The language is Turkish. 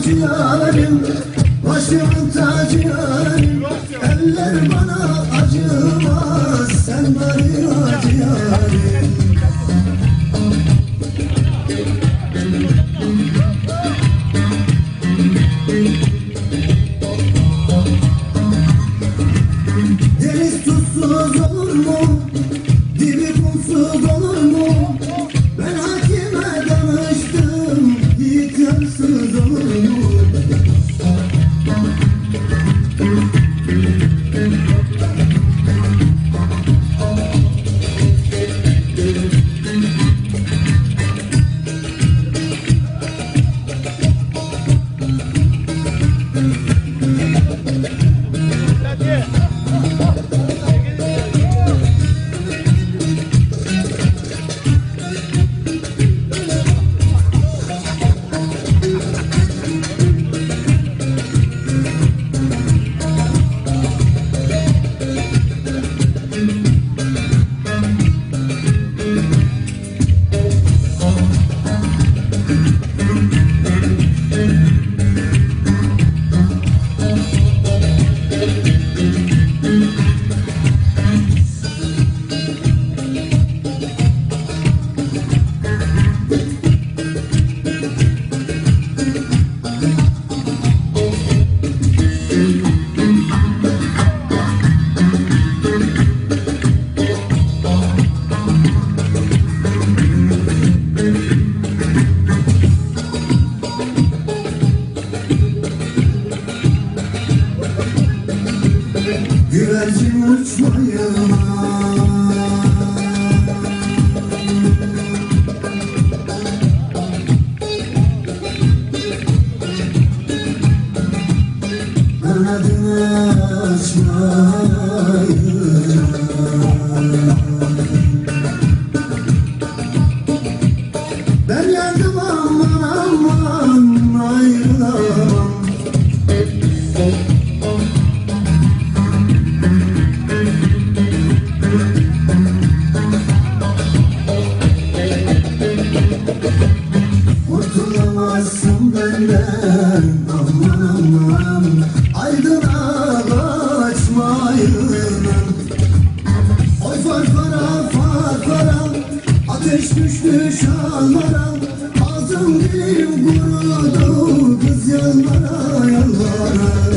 yarim Başımın tacı yarim Eller bana acımaz Sen bana acı yarim Deniz tuzsuz Güvercin uçmaya Ateş düştü şanlara Ağzım dilim kurudu Kız yanlara yanlara